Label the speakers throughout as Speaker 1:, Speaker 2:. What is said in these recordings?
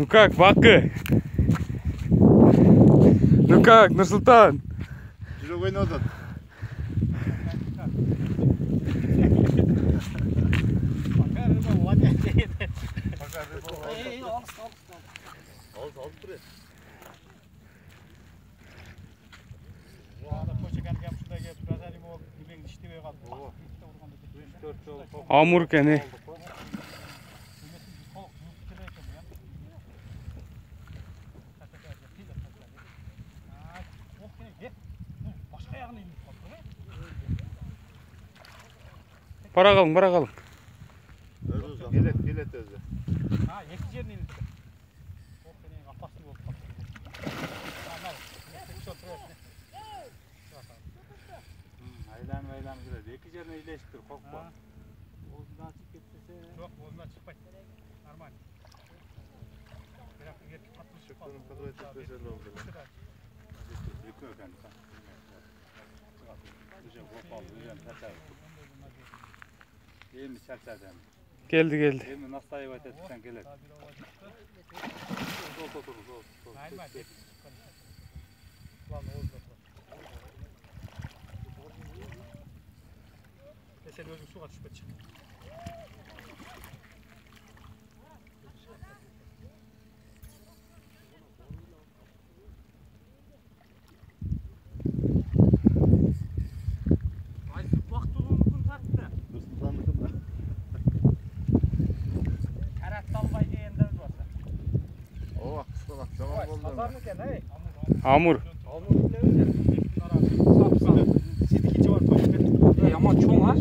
Speaker 1: Ну как, Вака? Ну как, Нурсултан?
Speaker 2: Живой назад. Пока
Speaker 3: рыба в воде.
Speaker 2: Пока а рыба в воде. Алыс, алыс тұр.
Speaker 1: Амур кәне. Bırakalım bırakalım.
Speaker 4: Öz uzak. Bilet
Speaker 2: bilet özü. Ha
Speaker 3: yeki yerini ilet. Oh beni kafasını bol. Anladım. Neyse çok rahat.
Speaker 5: Aylan aylan girer. Yeki yerini iyileştir korkma.
Speaker 6: Oğlundan çık gitse. Yok oğlundan çıkmak. Normal. Bırak yer patmış.
Speaker 2: Çöplerin kadar çok güzel oldu.
Speaker 5: Yıkıyor kendisi. Güzel, kopal, güzel, kaçar. Değil mi serserden?
Speaker 1: Geldi geldi. Değil
Speaker 5: mi? Nasıl hayvat etsen gelir. Sol sol sol sol. Sen özün su kaçışma çık.
Speaker 2: bak. Tamam oldu. Pazar mı kendi?
Speaker 1: Hamur.
Speaker 6: Hamur.
Speaker 3: Sizdeki var poşet.
Speaker 6: Ama çoğun var.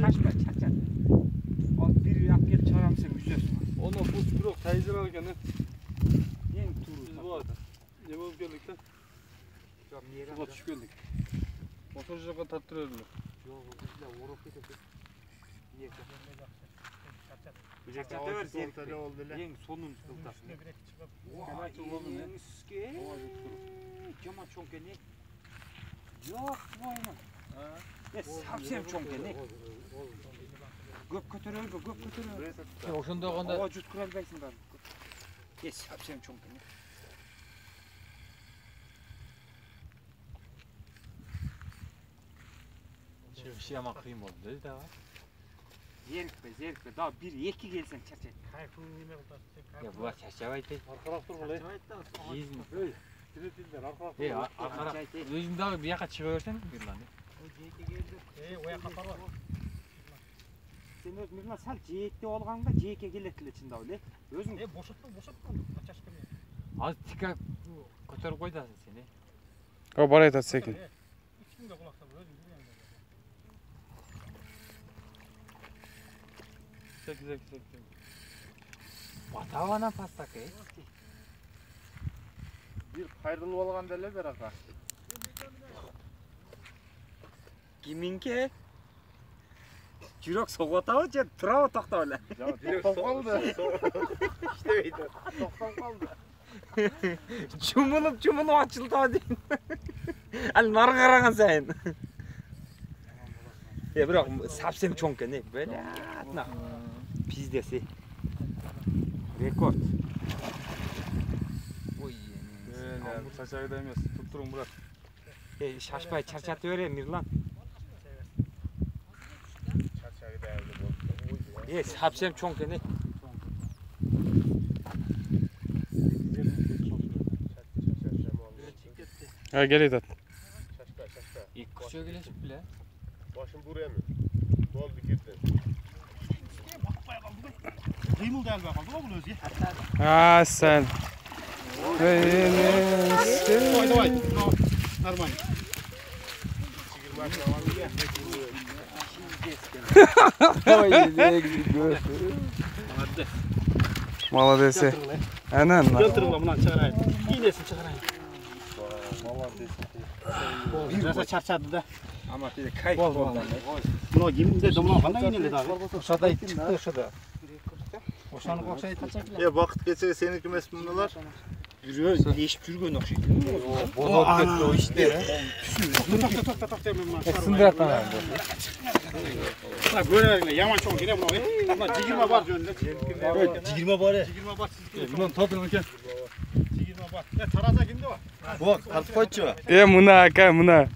Speaker 6: Şaşma çat çat. Bir yap bir çaram sen müzersin.
Speaker 5: Onu buz bırak teyze alırken.
Speaker 6: Yeni turu. Biz bu arada.
Speaker 5: Ne bu gördük lan?
Speaker 6: Şubat şu
Speaker 5: gördük. Motorcularla tattırırlar.
Speaker 6: Bıçakçatta ver diye. oldu lan. Yeng sonun sılta. Vay yeng ski. Cama çonkeni. Yok boynu. Ne sapsem çonkeni. Göp kötürür bu, göp kötürür.
Speaker 2: Oşunda onda.
Speaker 6: Ava cüt kural beysin ben. Ne sapsem çonkeni.
Speaker 5: кандай Ооба жуткура албайсың да. Е, совсем чоң екен. Шияма кыйын болду да.
Speaker 6: Зерікпе, зерікпе. Да, бір, екі келсең чарчайды. кайфың неме
Speaker 3: қылды
Speaker 6: Я бұлар шаршабайды.
Speaker 3: Аркалап
Speaker 6: тургула. Жизнь. Эй,
Speaker 3: тилетиндер аркалап Е,
Speaker 6: тургула. арқара. Өзүң
Speaker 5: дагы бияка чыга берсең, Мирлан.
Speaker 6: ей ояққа апарып Сен өз мына сәл жиекте болғанға жиекке келеді эле чындап эле. Өзүң ей бошоттың
Speaker 3: бошоттың ачашка мен
Speaker 6: Азыр тика көтөрүп кой да сени.
Speaker 1: О, бара айтат секин. ешкімге құлақ салма өзің Güzel güzel güzel.
Speaker 5: güzel.
Speaker 6: Батавана пастак, э?
Speaker 2: Бир кайрылып алган деле бер ака.
Speaker 6: Киминке? Жүрөк соғып атабы же турабы токтоп эле
Speaker 2: тоқтап қалды
Speaker 6: иштебей атат
Speaker 2: тоқтап қалды
Speaker 6: жұмылып жұмылып ачылтабы дейм ал нары қараған сайын е бірақ совсем чоң экен э блядь
Speaker 5: нахуй
Speaker 6: pizdesi. Rekord. Oy yeğenim. Böyle bu
Speaker 5: saçağı değmez. Tutturun bırak.
Speaker 6: E, şaşpay çarçat öğrenmir lan.
Speaker 2: Çarçağı değerli
Speaker 6: Yes, hapsem çok ne?
Speaker 1: Ha gel Edat.
Speaker 2: Şaşka şaşka.
Speaker 6: İlk kuşa güleş bile.
Speaker 2: Başım buraya mı? Doldu girdin.
Speaker 3: қимылдай албай қалды ғой бұл өзі
Speaker 1: А, sen.
Speaker 6: давай
Speaker 1: давай
Speaker 3: нормально
Speaker 1: Молодец. Анан. жалтырыңла
Speaker 3: мынаны шығарайын
Speaker 6: инесін
Speaker 3: шығарайын
Speaker 6: Zasa
Speaker 3: çarçadı da.
Speaker 6: Ama bir de kayıp oldu.
Speaker 3: Bunu gimdi de domlan kanla
Speaker 6: yinildi abi. Şada çıktı şada.
Speaker 3: Oşanı koksaydı.
Speaker 2: Ya vakit geçer senin kümes bunlar.
Speaker 6: Yürüyor, değişip yürüyor nakşı.
Speaker 5: Bozo kötü o
Speaker 2: işte.
Speaker 6: Tok tok
Speaker 3: tok tok demin lan.
Speaker 1: Sındır atan abi.
Speaker 3: Böyle verme, yaman çok yine
Speaker 6: bunu. Lan cigirme
Speaker 4: var önünde. Cigirme var.
Speaker 6: Cigirme
Speaker 3: var. Cigirme var. Bunun
Speaker 4: tadını kes. бат
Speaker 3: тараза кімде бар
Speaker 2: вот тартып қойшы
Speaker 1: е мына ака мына